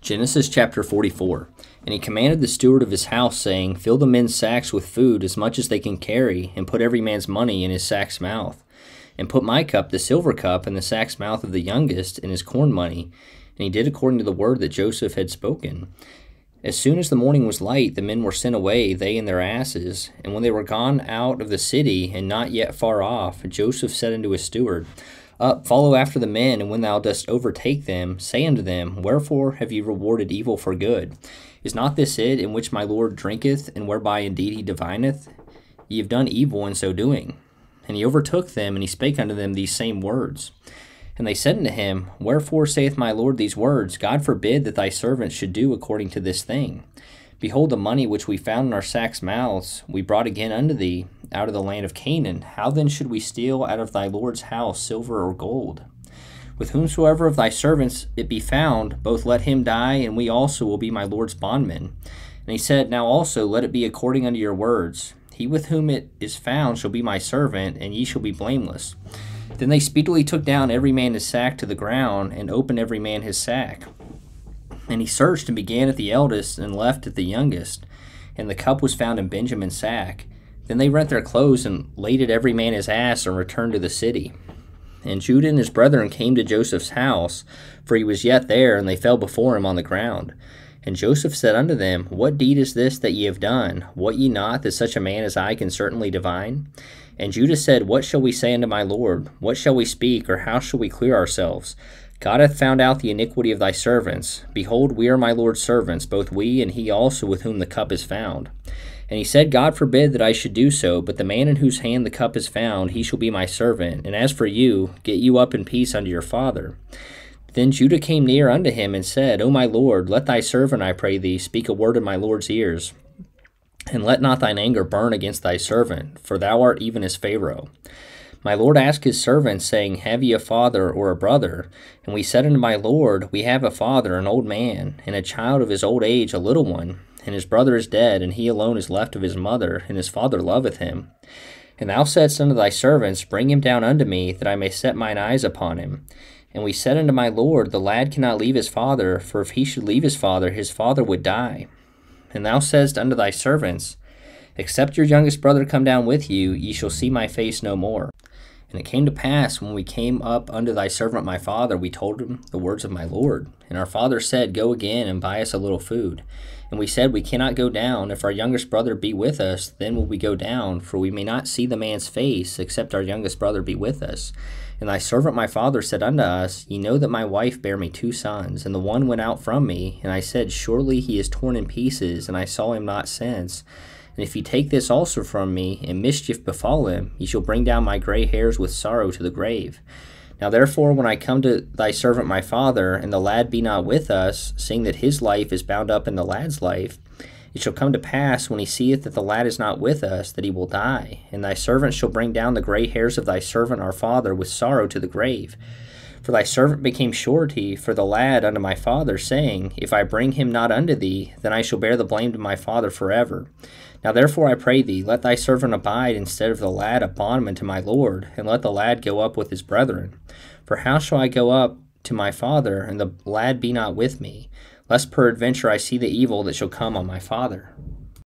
Genesis chapter 44. And he commanded the steward of his house, saying, Fill the men's sacks with food as much as they can carry, and put every man's money in his sack's mouth. And put my cup, the silver cup, in the sack's mouth of the youngest, and his corn money. And he did according to the word that Joseph had spoken. As soon as the morning was light, the men were sent away, they and their asses. And when they were gone out of the city, and not yet far off, Joseph said unto his steward, up, follow after the men, and when thou dost overtake them, say unto them, Wherefore have ye rewarded evil for good? Is not this it in which my Lord drinketh, and whereby indeed he divineth? Ye have done evil in so doing. And he overtook them, and he spake unto them these same words. And they said unto him, Wherefore saith my Lord these words? God forbid that thy servants should do according to this thing. Behold, the money which we found in our sacks' mouths we brought again unto thee out of the land of Canaan. How then should we steal out of thy Lord's house silver or gold? With whomsoever of thy servants it be found, both let him die, and we also will be my Lord's bondmen. And he said, Now also let it be according unto your words. He with whom it is found shall be my servant, and ye shall be blameless. Then they speedily took down every man his sack to the ground, and opened every man his sack. And he searched and began at the eldest and left at the youngest. And the cup was found in Benjamin's sack. Then they rent their clothes and laded every man his ass and returned to the city. And Judah and his brethren came to Joseph's house, for he was yet there, and they fell before him on the ground. And Joseph said unto them, What deed is this that ye have done? Wot ye not that such a man as I can certainly divine? And Judah said, What shall we say unto my Lord? What shall we speak, or how shall we clear ourselves? God hath found out the iniquity of thy servants. Behold, we are my Lord's servants, both we and he also with whom the cup is found. And he said, God forbid that I should do so, but the man in whose hand the cup is found, he shall be my servant. And as for you, get you up in peace unto your father. Then Judah came near unto him and said, O my Lord, let thy servant, I pray thee, speak a word in my Lord's ears. And let not thine anger burn against thy servant, for thou art even as Pharaoh. My Lord asked his servants, saying, Have ye a father or a brother? And we said unto my Lord, We have a father, an old man, and a child of his old age, a little one. And his brother is dead, and he alone is left of his mother, and his father loveth him. And thou saidst unto thy servants, Bring him down unto me, that I may set mine eyes upon him. And we said unto my Lord, The lad cannot leave his father, for if he should leave his father, his father would die. And thou saidst unto thy servants, Except your youngest brother come down with you, ye shall see my face no more. And it came to pass, when we came up unto thy servant my father, we told him the words of my Lord. And our father said, Go again and buy us a little food. And we said, We cannot go down. If our youngest brother be with us, then will we go down, for we may not see the man's face, except our youngest brother be with us. And thy servant my father said unto us, Ye know that my wife bare me two sons, and the one went out from me. And I said, Surely he is torn in pieces, and I saw him not since. And if ye take this also from me, and mischief befall him, ye shall bring down my gray hairs with sorrow to the grave. Now therefore, when I come to thy servant my father, and the lad be not with us, seeing that his life is bound up in the lad's life, it shall come to pass, when he seeth that the lad is not with us, that he will die. And thy servant shall bring down the gray hairs of thy servant our father with sorrow to the grave. For thy servant became surety for the lad unto my father, saying, If I bring him not unto thee, then I shall bear the blame to my father forever. Now therefore I pray thee, let thy servant abide instead of the lad a bondman to my lord, and let the lad go up with his brethren. For how shall I go up to my father, and the lad be not with me, lest peradventure I see the evil that shall come on my father?